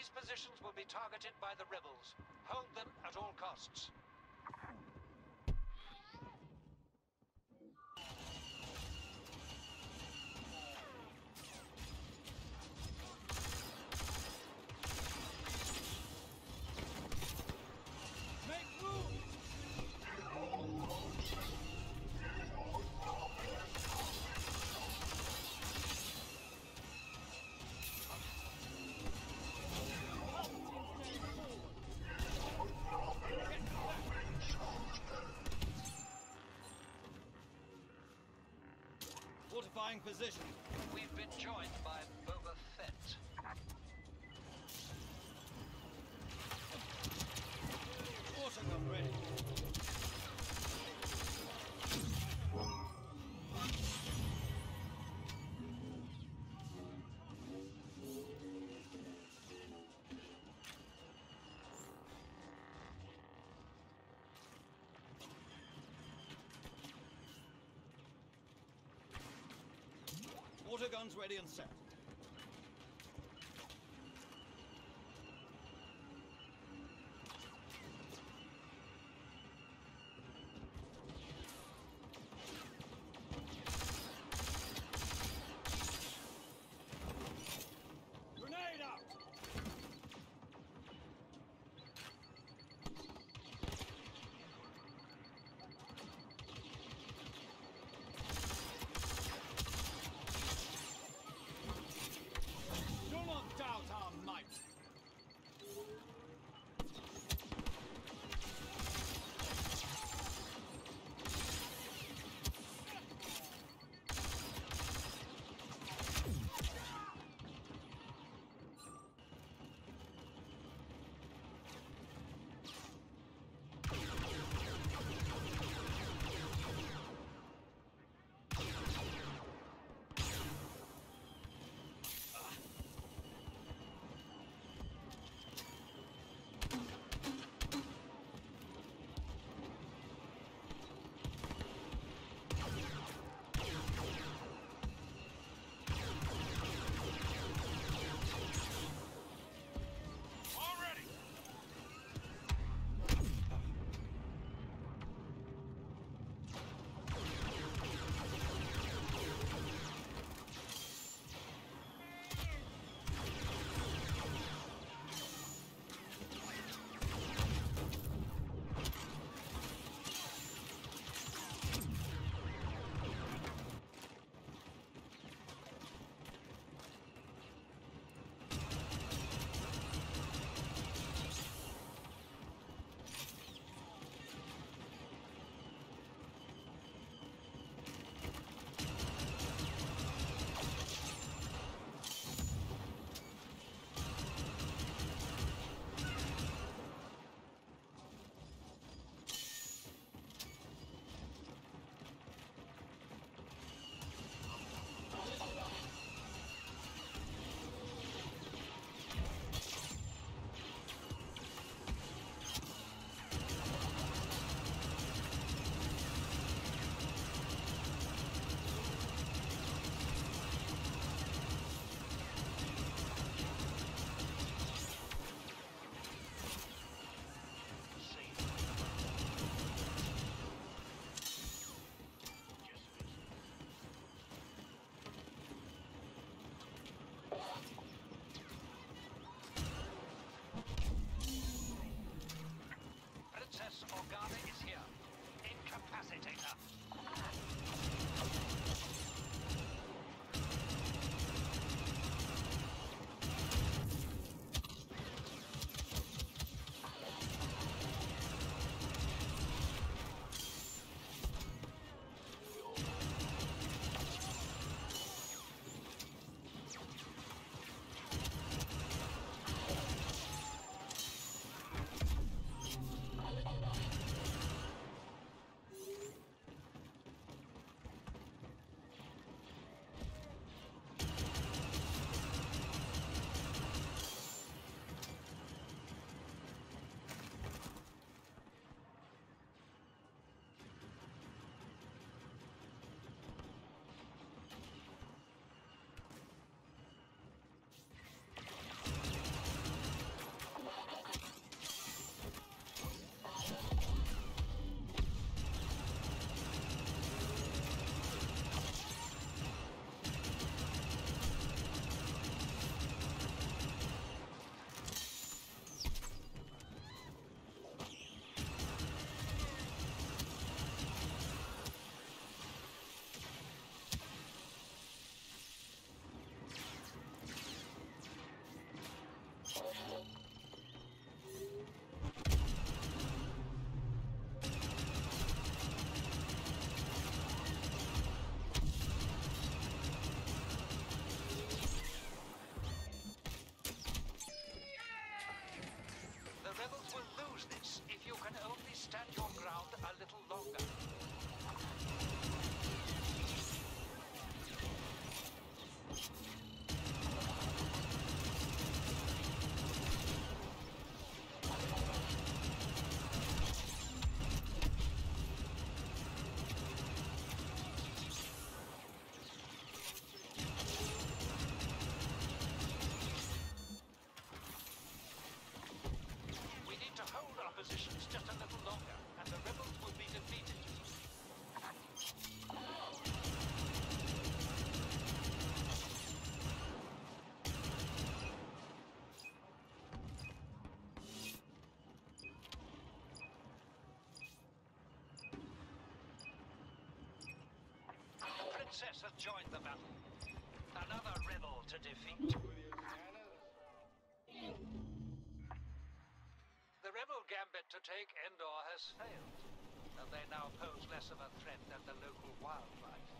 These positions will be targeted by the rebels. Hold them at all costs. Fortifying position. We've been joined by Autoguns ready and set. Has joined the battle. Another rebel to defeat. The rebel gambit to take Endor has failed, and they now pose less of a threat than the local wildlife.